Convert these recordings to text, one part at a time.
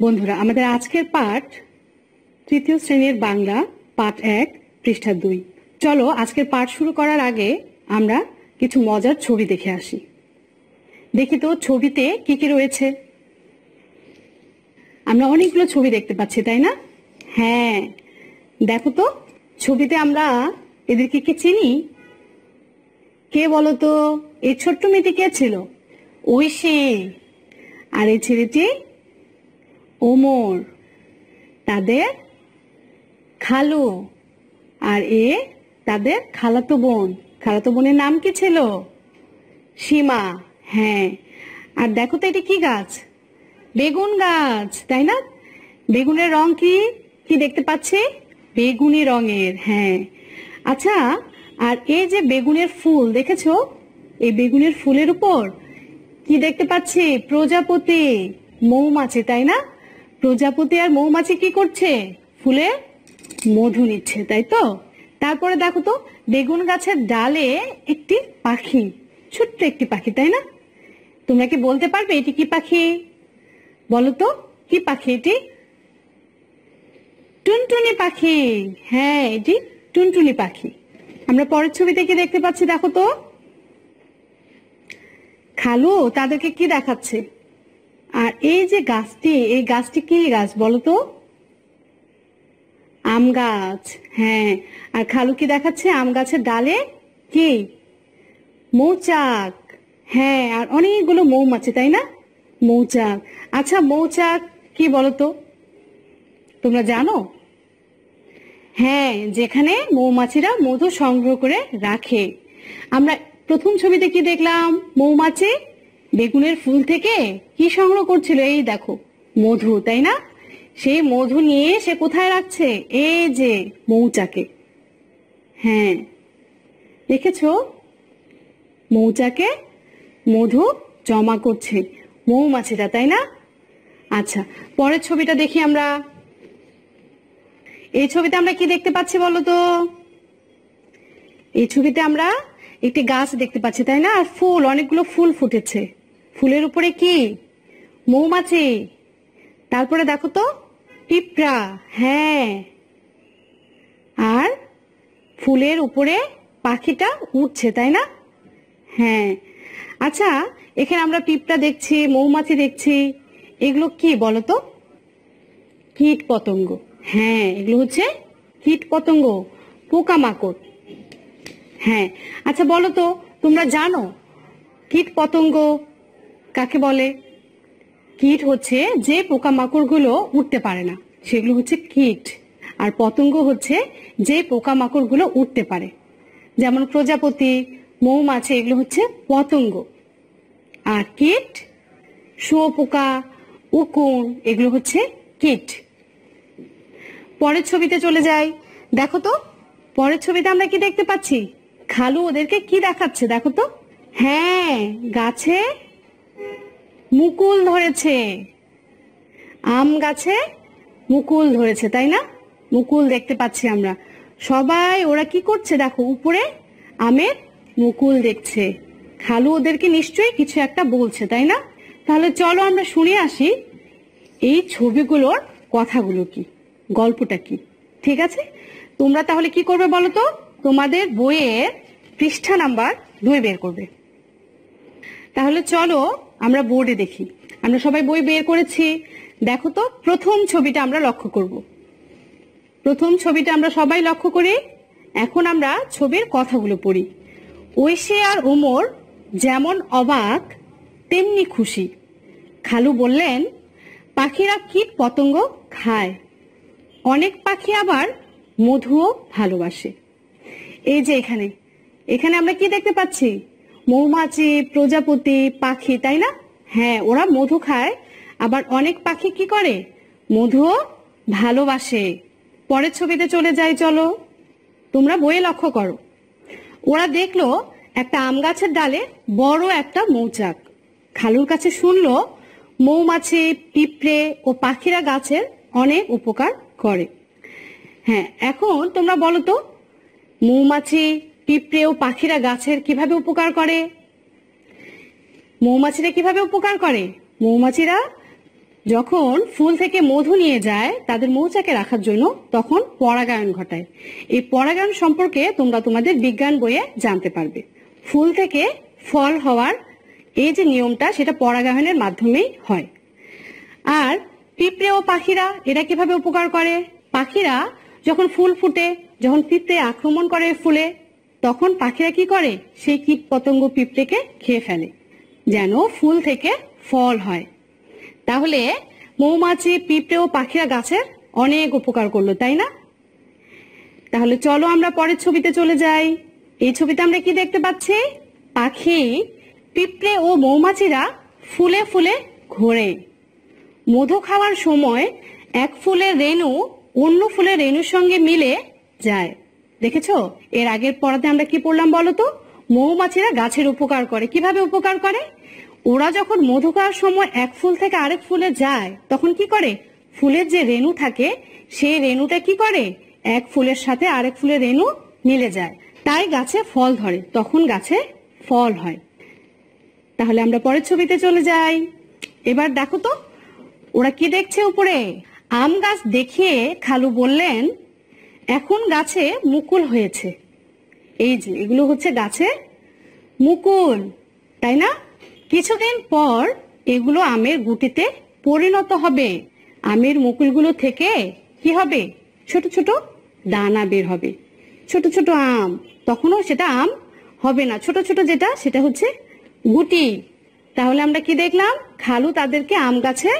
বন্ধুরা, আমাদের আজকের পাঠ তৃতীয় শ্রেণির বাংলা, পাঠ এক, পৃষ্ঠা দুই। চলো, আজকের পাঠ শুরু করার আগে আমরা কিছু মজার ছবি দেখে আসি। দেখি তো, ছবিতে কি কি রয়েছে? আমরা অনেকগুলো ছবি দেখতে পাচ্ছি, তাই না? হ্যাঁ। দেখো তো, ছবিতে আমরা এদেরকে কি চিনি? কে বলতো এই ছোট্ট মেয়েটি কে ছিল? ঐশী আর এই ছেলেটি ওমর, তাদের খালু, আর এ তাদের খালাতো বোন। খালাতো বোনের নাম কি ছিল? সীমা হ্যাঁ। আর দেখো তো এটা কি গাছ? বেগুন গাছ, তাই না? বেগুনের রং কি? কি দেখতে পাচ্ছি? বেগুনি রঙের হ্যাঁ। আচ্ছা আর এই যে বেগুনের ফুল, দেখেছ? এই বেগুনের ফুলের উপর কি দেখতে পাচ্ছি? প্রজাপতি। মৌমাছি, তাই না? প্রজাপতি আর মৌমাছি কি করছে? ফুলে মধু নিচ্ছে, তাই তো? তারপরে দেখো তো, বেগুন গাছের ডালে একটি পাখি, ছোট্ট একটি পাখি, তাই না? তোমরা কি বলতে পারবে এটি কি পাখি? বলো তো, কি পাখি এটি? টুনটুনি পাখি। হ্যাঁ এটি টুনটুনি পাখি। আমরা পরের ছবিতে কি দেখতে পাচ্ছি? দেখো তো। খালু, তাদেরকে কি দেখাচ্ছে? আর এই যে গাছটি, এই গাছটি কি গাছ বলো তো? আম গাছ হ্যাঁ। আর খালু কি দেখাচ্ছে? আম গাছের ডালে কি? মৌচাক হ্যাঁ। আর অনেকগুলো মৌমাছি, তাই না? মৌচাক। আচ্ছা মৌচাক কি বলতো তোমরা জানো? হ্যাঁ যেখানে মৌমাছিরা মধু সংগ্রহ করে রাখে। আমরা প্রথম ছবিতে কি দেখলাম? মৌমাছি? বেগুনের ফুল থেকে কি সংগ্রহ করছিল? এই দেখো, মধু, তাই না? সেই মধু নিয়ে সে কোথায় রাখছে? এই যে মৌচাকে। হ্যাঁ দেখেছ? মৌচাকে মধু জমা করছে মৌমাছিরা তাই না? আচ্ছা পরের ছবিটা দেখি আমরা। এই ছবিতে আমরা কি দেখতে পাচ্ছি বলো তো? এই ছবিতে আমরা একটি গাছ দেখতে পাচ্ছি, তাই না? আর ফুল, অনেকগুলো ফুল ফুটেছে। ফুলের উপরে কি? মৌমাছি। তারপরে দেখো তো, পিঁপড়া হ্যাঁ। আর ফুলের উপরে পাখিটা উঠছে, তাই না? হ্যাঁ। আচ্ছা এখানে আমরা পিঁপড়া দেখছি, মৌমাছি দেখছি। এগুলো কি বলো তো? কীট পতঙ্গ হ্যাঁ এগুলো হচ্ছে কীট পতঙ্গ পোকামাকড়। হ্যাঁ। আচ্ছা বলো তো, তোমরা জানো কীট পতঙ্গ কাকে বলে? কীট হচ্ছে যে পোকামাকড়গুলো উঠতে পারে না, সেগুলো হচ্ছে কীট। আর পতঙ্গ হচ্ছে যে পোকামাকড়গুলো উঠতে পারে। যেমন প্রজাপতি, মৌমাছি, এগুলো হচ্ছে পতঙ্গ। আর কীট, শুয়োপোকা, উকুন, এগুলো হচ্ছে কীট। পরের ছবিতে চলে যাই। দেখো তো, পরের ছবিতে আমরা কি দেখতে পাচ্ছি? খালু, ওদেরকে কি দেখাচ্ছে দেখো তো? হ্যাঁ গাছে মুকুল ধরেছে। আম গাছে মুকুল ধরেছে, তাই না? মুকুল দেখতে পাচ্ছি আমরা। সবাই, ওরা কি করছে দেখো, উপরে আমের মুকুল দেখছে। খালু ওদেরকে নিশ্চয়ই কিছু একটা বলছে, তাই না? তাহলে চলো আমরা শুনে আসি এই ছবিগুলোর কথাগুলো কি, গল্পটা কি, ঠিক আছে? তোমরা তাহলে কি করবে বলো তো? তোমাদের বইয়ের পৃষ্ঠা নাম্বার দুই বের করবে। তাহলে চলো আমরা বোর্ডে দেখি। আমরা সবাই বই বের করেছি। দেখো তো, প্রথম ছবিটা আমরা লক্ষ্য করব। প্রথম ছবিটা আমরা সবাই লক্ষ্য করি। এখন আমরা ছবির কথাগুলো পড়ি। ঐশে আর ওমর যেমন অবাক, তেমনি খুশি। খালু বললেন, পাখিরা কীট পতঙ্গ খায়? অনেক পাখি আবার মধুও ভালোবাসে। এই যে এখানে। এখানে আমরা কি দেখতে পাচ্ছি? মৌমাছি, প্রজাপতি, পাখি, তাই না? হ্যাঁ ওরা মধু খায়। আবার অনেক পাখি কি করে? মধুও ভালোবাসে। পরের ছবিতে চলে যাই, চলো। তোমরা বইয়ে লক্ষ্য করো। ওরা দেখল একটা আম গাছের ডালে বড় একটা মৌচাক। খালুর কাছে শুনলো, মৌমাছি, পিঁপড়ে ও পাখিরা গাছের অনেক উপকার করে। হ্যাঁ এখন তোমরা বলো তো মৌমাছি, পিঁপড়ে ও পাখিরা গাছের কীভাবে উপকার করে? মৌমাছিরা কীভাবে উপকার করে? মৌমাছিরা যখন ফুল থেকে মধু নিয়ে যায়, তাদের মৌচাকে রাখার জন্য তখন পরাগায়ন ঘটায়। এই পরাগায়ন সম্পর্কে তোমরা তোমাদের বিজ্ঞান বইয়ে জানতে পারবে। ফুল থেকে ফল হওয়ার এই যে নিয়মটা, সেটা পরাগায়নের মাধ্যমেই হয়। আর পিঁপড়ে ও পাখিরা, এরা কীভাবে উপকার করে? পাখিরা যখন ফুল ফুটে যখন পিঁপড়ে আক্রমণ করে ফুলে, তখন পাখিরা কি করে? সেই কীট পতঙ্গ পিঁপড়েকে খেয়ে ফেলে, যেন ফুল থেকে ফল হয়। তাহলে মৌমাছি, পিঁপড়ে ও পাখিরা গাছের অনেক উপকার করল, তাই না? তাহলে চলো আমরা পরের ছবিতে চলে যাই। এই ছবিতে আমরা কি দেখতে পাচ্ছি? পাখি, পিঁপড়ে ও মৌমাছিরা ফুলে ফুলে ঘোরে। মধু খাওয়ার সময় এক ফুলের রেণু অন্য ফুলের রেণুর সঙ্গে মিলে যায়। দেখেছ? এর আগের পড়াতে আমরা কি পড়লাম বলো তো? মৌমাছিরা গাছের উপকার করে। কীভাবে উপকার করে? ওরা যখন মধু খাওয়ার সময় এক ফুল থেকে আরেক ফুলে যায়, তখন কি করে? ফুলের যে রেণু থাকে, সেই রেণুটা কি করে? এক ফুলের সাথে আরেক ফুলের রেণু মিলে যায়। তাই গাছে ফল ধরে। তখন গাছে ফল হয়। তাহলে আমরা পরের ছবিতে চলে যাই। এবার দেখো তো, ওরা কি দেখছে উপরে? আম গাছ দেখিয়ে খালু বললেন এখন গাছে মুকুল হয়েছে। এই যে, এগুলো হচ্ছে গাছে মুকুল, তাই না? কিছুদিন পর এগুলো আমের গুটিতে পরিণত হবে। আমের মুকুলগুলো থেকে কি হবে? ছোট ছোট দানা বের হবে। ছোট ছোট আম, তখনও সেটা আম হবে না। ছোট ছোট যেটা, সেটা হচ্ছে গুটি। তাহলে আমরা কি দেখলাম? খালু তাদেরকে আম গাছে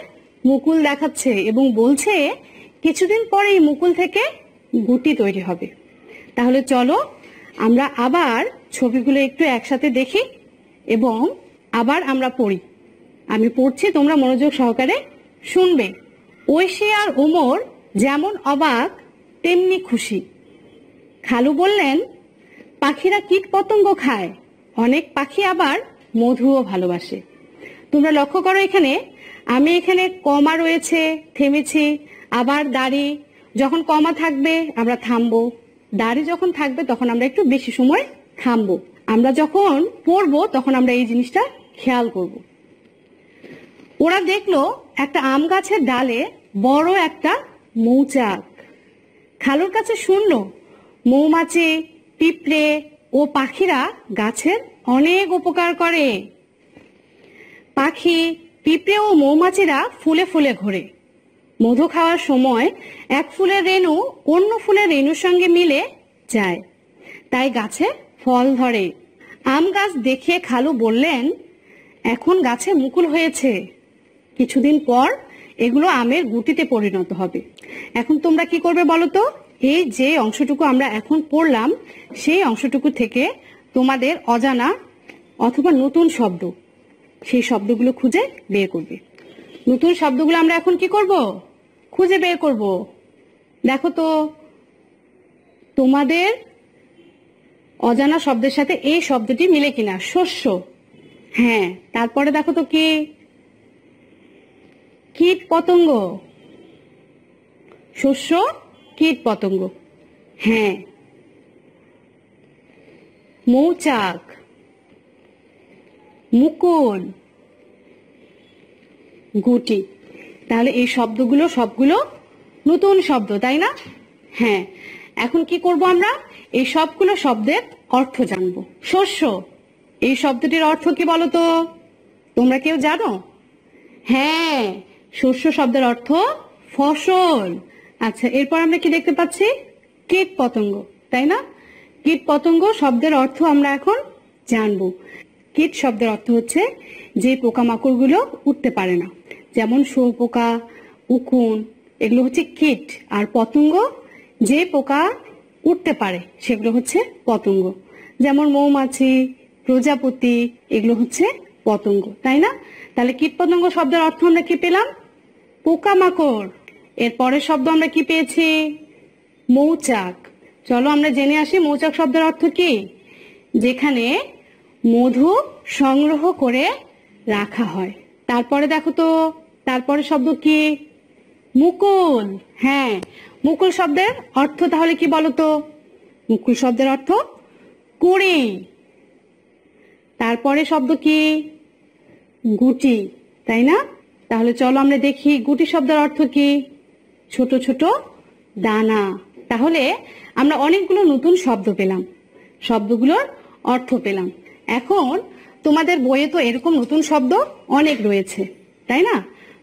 মুকুল দেখাচ্ছে এবং বলছে, কিছুদিন পরে এই মুকুল থেকে গুটি তৈরি হবে। তাহলে চলো আমরা আবার ছবিগুলো একটু একসাথে দেখি এবং আবার আমরা পড়ি। আমি পড়ছি, তোমরা মনোযোগ সহকারে শুনবে। ঐশী আর ওমর যেমন অবাক, তেমনি খুশি। খালু বললেন, পাখিরা কীট পতঙ্গ খায়। অনেক পাখি আবার মধুও ভালোবাসে। তোমরা লক্ষ্য করো এখানে, আমি এখানে কমা রয়েছে, থেমেছি, আবার দাড়ি যখন কমা থাকবে, আমরা থামবো। দাড়ি যখন থাকবে, তখন আমরা একটু বেশি সময় থামবো। আমরা যখন পড়ব তখন আমরা এই জিনিসটা খেয়াল করব। ওরা দেখল, একটা আম গাছের ডালে বড় একটা মৌচাক। খালুর কাছে শুনলো, মৌমাছি, পিঁপড়ে ও পাখিরা গাছের অনেক উপকার করে। পাখি, পিঁপড়ে ও মৌমাছিরা ফুলে ফুলে ঘোরে। মধু খাওয়ার সময় এক ফুলের রেণু অন্য ফুলের রেণুর সঙ্গে মিলে যায়। তাই গাছে ফল ধরে। আম গাছ দেখিয়ে খালু বললেন, এখন গাছে মুকুল হয়েছে। কিছুদিন পর এগুলো আমের গুটিতে পরিণত হবে। এখন তোমরা কি করবে বলো তো? এই যে অংশটুকু আমরা এখন পড়লাম, সেই অংশটুকু থেকে তোমাদের অজানা অথবা নতুন শব্দ, সেই শব্দগুলো খুঁজে বের করবে। নতুন শব্দগুলো আমরা এখন কি করব? খুঁজে বের করব। দেখো তো, তোমাদের অজানা শব্দের সাথে এই শব্দটি মিলে কিনা। শস্য। হ্যাঁ তারপরে দেখো তো কি? কীট পতঙ্গ। শস্য, কীট পতঙ্গ। হ্যাঁ। মৌচাক। মুকুল। গুটি। তাহলে এই শব্দগুলো সবগুলো নতুন শব্দ, তাই না? হ্যাঁ। এখন কি করব আমরা? এই সবগুলো শব্দের অর্থ জানব। শস্য, এই শব্দটির অর্থ কি বলো তো তোমরা কেউ জানো? হ্যাঁ শস্য শব্দের অর্থ ফসল। আচ্ছা এরপর আমরা কি দেখতে পাচ্ছি? কীট পতঙ্গ, তাই না? কীট পতঙ্গ শব্দের অর্থ আমরা এখন জানব। কীট শব্দের অর্থ হচ্ছে যে পোকামাকড়গুলো উঠতে পারে না। যেমন শুঁয়োপোকা, উকুন, এগুলো হচ্ছে কীট আর পতঙ্গ। যে পোকা উঠতে পারে, সেগুলো হচ্ছে পতঙ্গ। যেমন মৌমাছি, প্রজাপতি, এগুলো হচ্ছে পতঙ্গ, তাই না? তাহলে কীট পতঙ্গ শব্দের অর্থ আমরা কি পেলাম? পোকামাকড়। এর পরের শব্দ আমরা কি পেয়েছি? মৌচাক। চলো আমরা জেনে আসি মৌচাক শব্দের অর্থ কি? যেখানে মধু সংগ্রহ করে রাখা হয়। তারপরে দেখো তো, তারপরে শব্দ কি? মুকুল হ্যাঁ। মুকুল শব্দের অর্থ তাহলে কি বলতো? মুকুল শব্দের অর্থ কুড়ি। তারপরে শব্দ কি? গুটি, তাই না? তাহলে চলো আমরা দেখি গুটি শব্দের অর্থ কি? ছোট ছোট দানা। তাহলে আমরা অনেকগুলো নতুন শব্দ পেলাম। শব্দগুলোর অর্থ পেলাম। এখন তোমাদের বইয়ে তো এরকম নতুন শব্দ অনেক রয়েছে, তাই না?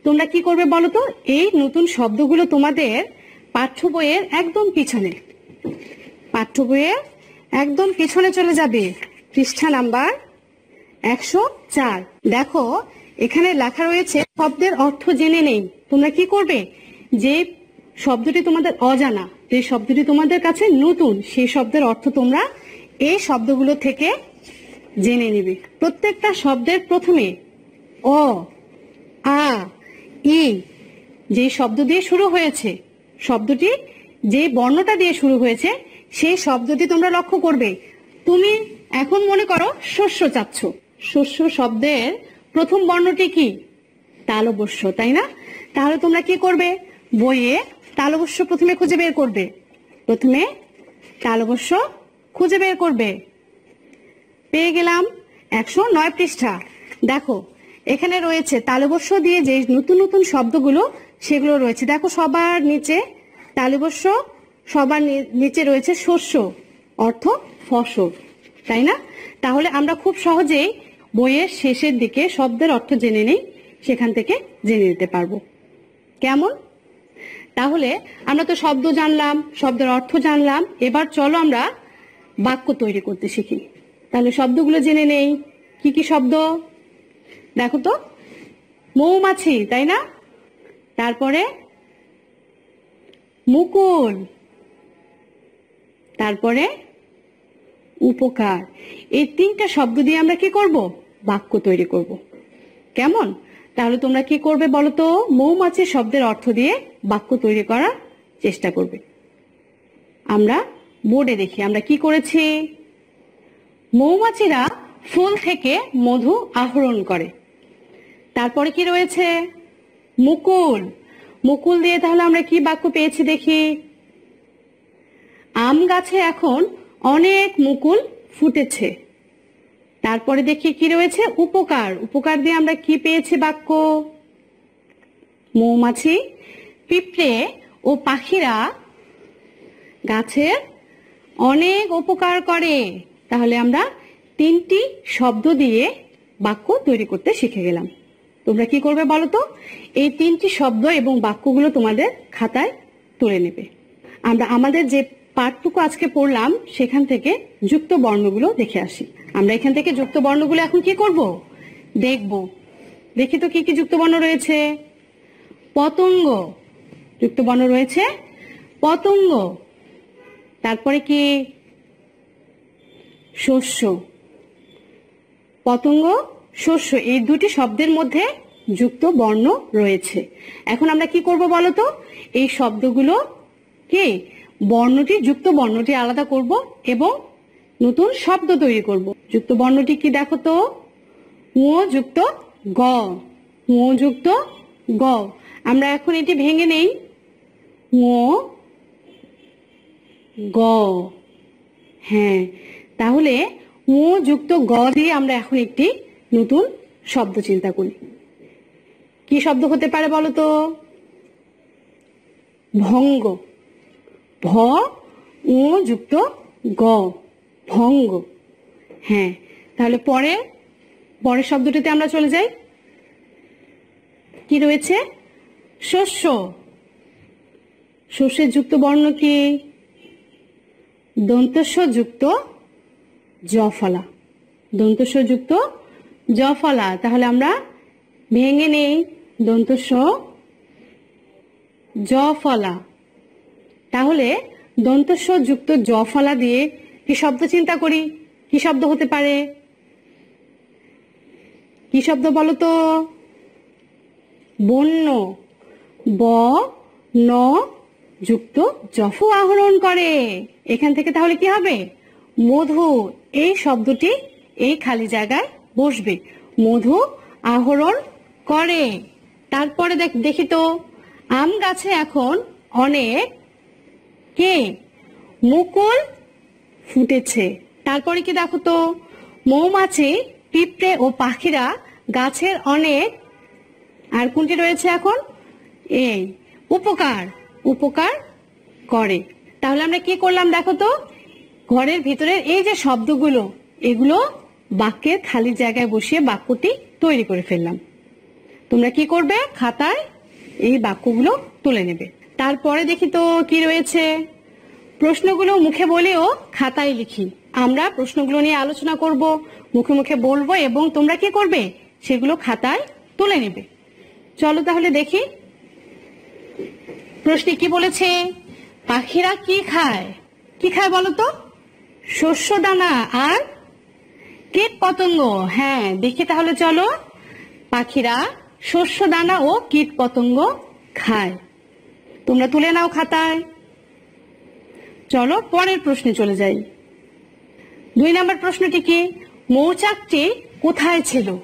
তোমরা কি করবে বলো তো? এই নতুন শব্দগুলো তোমাদের পাঠ্য বইয়ের একদম পিছনে, পাঠ্য বইয়ের একদম পিছনে চলে যাবে। পৃষ্ঠা নাম্বার একশো চার। দেখো, এখানে লেখা রয়েছে, শব্দের অর্থ জেনে নেই। তোমরা কি করবে? যে শব্দটি তোমাদের অজানা, যে শব্দটি তোমাদের কাছে নতুন, সেই শব্দের অর্থ তোমরা এই শব্দগুলো থেকে জেনে নেবে। প্রত্যেকটা শব্দের প্রথমে অ, আ, ই, যে শব্দ দিয়ে শুরু হয়েছে, শব্দটি যে বর্ণটা দিয়ে শুরু হয়েছে, সেই শব্দটি তোমরা লক্ষ্য করবে। তুমি এখন মনে করো শস্য চাচ্ছ। শস্য শব্দের প্রথম বর্ণটি কি? তালবস্য, তাই না? তাহলে তোমরা কি করবে? বইয়ে তালবস্য প্রথমে খুঁজে বের করবে। প্রথমে তালবস্য খুঁজে বের করবে। পেয়ে গেলাম একশো নয় পৃষ্ঠা। দেখো, এখানে রয়েছে তালবস্য দিয়ে যে নতুন নতুন শব্দগুলো, সেগুলো রয়েছে। দেখো, সবার নিচে তালবস্য সবার নিচে রয়েছে শস্য, অর্থ ফসল, তাই না? তাহলে আমরা খুব সহজেই বইয়ের শেষের দিকে শব্দের অর্থ জেনে নেই, সেখান থেকে জেনে নিতে পারব। কেমন? তাহলে আমরা তো শব্দ জানলাম, শব্দের অর্থ জানলাম, এবার চলো আমরা বাক্য তৈরি করতে শিখি। তাহলে শব্দগুলো জেনে নেই। কি কি শব্দ? দেখো তো। মৌমাছি, তাই না? তারপরে মুকুল। তারপরে উপকার। এই তিনটা শব্দ দিয়ে আমরা কি করব? বাক্য তৈরি করব। কেমন? তাহলে তোমরা কি করবে বলো তো? মৌমাছির শব্দের অর্থ দিয়ে বাক্য তৈরি করার চেষ্টা করবে। আমরা বোর্ডে দেখি, আমরা কি করেছি? মৌমাছিরা ফুল থেকে মধু আহরণ করে। তারপরে কি রয়েছে? মুকুল। মুকুল দিয়ে তাহলে আমরা কি বাক্য পেয়েছি দেখি? আম গাছে এখন অনেক মুকুল ফুটেছে। তারপরে দেখি কি রয়েছে? উপকার। উপকার দিয়ে আমরা কি পেয়েছি বাক্য? মৌমাছি, পিঁপড়ে ও পাখিরা গাছের অনেক উপকার করে। তাহলে আমরা তিনটি শব্দ দিয়ে বাক্য তৈরি করতে শিখে গেলাম। তোমরা কি করবে বলো তো? এই তিনটি শব্দ এবং বাক্যগুলো তোমাদের খাতায় তুলে নেবে। আমরা আমাদের যে পাঠটুকু আজকে পড়লাম, সেখান থেকে যুক্ত বর্ণগুলো দেখে আসি। আমরা এখান থেকে যুক্ত বর্ণগুলো এখন কি করব? দেখব। দেখি তো কি কি যুক্ত বর্ণ রয়েছে। পতঙ্গ। যুক্ত বর্ণ রয়েছে। পতঙ্গ। তারপরে কি? শস্য। পতঙ্গ, শস্য, এই দুটি শব্দের মধ্যে যুক্ত বর্ণ রয়েছে। এখন আমরা কি করব বলতো? এই শব্দগুলো কে? বর্ণটি, যুক্ত বর্ণটি আলাদা করব এবং নতুন শব্দ তৈরি করব। যুক্ত বর্ণটি কি দেখো তো? ও যুক্ত গ। ও যুক্ত গ। আমরা এখন এটি ভেঙে নেই। ও গ। হ্যাঁ তাহলে ও যুক্ত গ দিয়ে আমরা এখন একটি নতুন শব্দ চিন্তা করি। কি শব্দ হতে পারে বলো তো ভঙ্গ। ভ ও যুক্ত গ, ভঙ্গ। হ্যাঁ তাহলে পরে, পরের শব্দটিতে আমরা চলে যাই। কি রয়েছে? শস্য। শস্যের যুক্ত বর্ণ কি? দন্তস্ব যুক্ত জফলা। দন্তস্ব যুক্ত জফলা। তাহলে আমরা ভেঙে নেই। দন্তস্ব জফলা। তাহলে দন্তস্ব যুক্ত জফলা দিয়ে কি শব্দ চিন্তা করি? কি শব্দ হতে পারে? কি শব্দ বলো তো বন্য। ব, ন যুক্ত জফ আহরণ করে। এখান থেকে তাহলে কি হবে? মধু, এই শব্দটি এই খালি জায়গায় বসবে। মধু আহরণ করে। তারপরে দেখ তো, আম গাছে এখন অনেক কে? মুকুল ফুটেছে। তারপরে কি দেখো তো, মৌমাছি, পিঁপড়ে ও পাখিরা গাছের অনেক, আর কোনটি রয়েছে এখন? এই, উপকার উপকার করে। তাহলে আমরা কি করলাম দেখো তো ঘরের ভিতরের এই যে শব্দগুলো, এগুলো বাক্যের খালি জায়গায় বসিয়ে বাক্যটি তৈরি করে ফেললাম। তোমরা কি করবে? খাতায় এই বাক্যগুলো তুলে নেবে। তারপরে দেখি তো কি রয়েছে। প্রশ্নগুলো মুখে বলেও খাতায় লিখি। আমরা প্রশ্নগুলো নিয়ে আলোচনা করব, মুখে মুখে বলব এবং তোমরা কি করবে? সেগুলো খাতায় তুলে নেবে। চলো তাহলে দেখি। প্রশ্নে কি বলেছে? পাখিরা কি খায়? কি খায় বলো তো? শস্য দানা আর কীট পতঙ্গ। হ্যাঁ দেখি তাহলে চলো। পাখিরা শস্য দানা ও কীট পতঙ্গ খায়। তোমরা তুলে নাও খাতায়। চলো, পরের প্রশ্নে চলে যাই। দুই নম্বর প্রশ্নটি কি? মৌচাকটি কোথায় ছিল?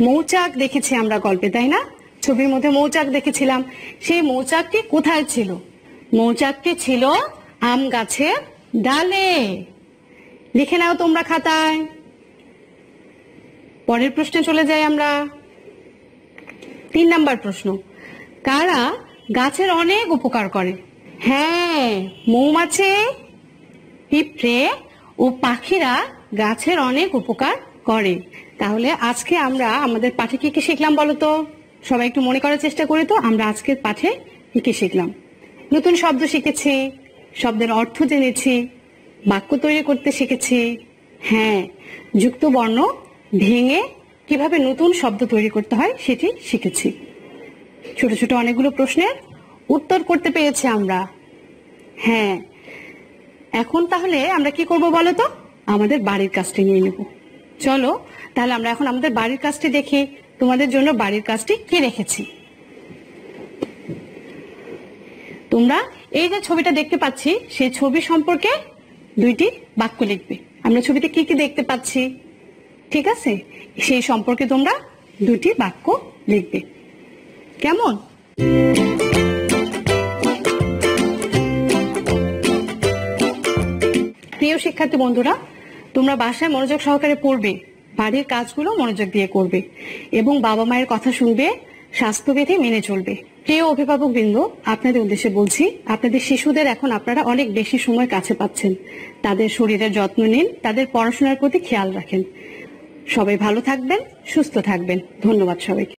মৌচাক দেখেছি আমরা গল্পে, তাই না? ছবির মধ্যে মৌচাক দেখেছিলাম। সেই মৌচাকটি কোথায় ছিল? মৌচাকটি ছিল আম গাছের ডালে, লিখে নাও তোমরা খাতায়। পরের প্রশ্নে চলে যাই আমরা। তিন নাম্বার প্রশ্ন, কারা গাছের অনেক উপকার করে? হ্যাঁ মৌমাছি, পিঁপড়ে ও পাখিরা গাছের অনেক উপকার করে। তাহলে আজকে আমরা আমাদের পাঠে কি কি শিখলাম বলো তো? সবাই একটু মনে করার চেষ্টা করি তো আমরা আজকের পাঠে কি কি শিখলাম। নতুন শব্দ শিখেছি শব্দের অর্থ জেনেছি, বাক্য তৈরি করতে শিখেছি। হ্যাঁ যুক্ত বর্ণ ভেঙে কীভাবে নতুন শব্দ তৈরি করতে হয় সেটি শিখেছি। ছোট ছোট অনেকগুলো প্রশ্নের উত্তর করতে পেরেছি আমরা। হ্যাঁ এখন তাহলে আমরা কি করব বলো তো? আমাদের বাড়ির কাজটি নিয়ে নেব। চলো, তাহলে আমরা এখন আমাদের বাড়ির কাজটি দেখি। তোমাদের জন্য বাড়ির কাজটি কি রেখেছি? তোমরা এই যে ছবিটা দেখতে পাচ্ছি, সেই ছবি সম্পর্কে দুইটি বাক্য লিখবে। আমরা ছবিতে কি কি দেখতে পাচ্ছি? ঠিক আছে? সেই সম্পর্কে তোমরা দুটি বাক্য লিখবে। কেমন? প্রিয় শিক্ষার্থী বন্ধুরা, তোমরা বাসায় মনোযোগ সহকারে পড়বে, বাড়ির কাজগুলো মনোযোগ দিয়ে করবে এবং বাবা মায়ের কথা শুনবে স্বাস্থ্যবিধি মেনে চলবে। প্রিয় অভিভাবক বৃন্দ, আপনাদের উদ্দেশ্যে বলছি, আপনাদের শিশুদের এখন আপনারা অনেক বেশি সময় কাছে পাচ্ছেন। তাদের শরীরের যত্ন নিন, তাদের পড়াশোনার প্রতি খেয়াল রাখেন। সবাই ভালো থাকবেন, সুস্থ থাকবেন। ধন্যবাদ সবাইকে।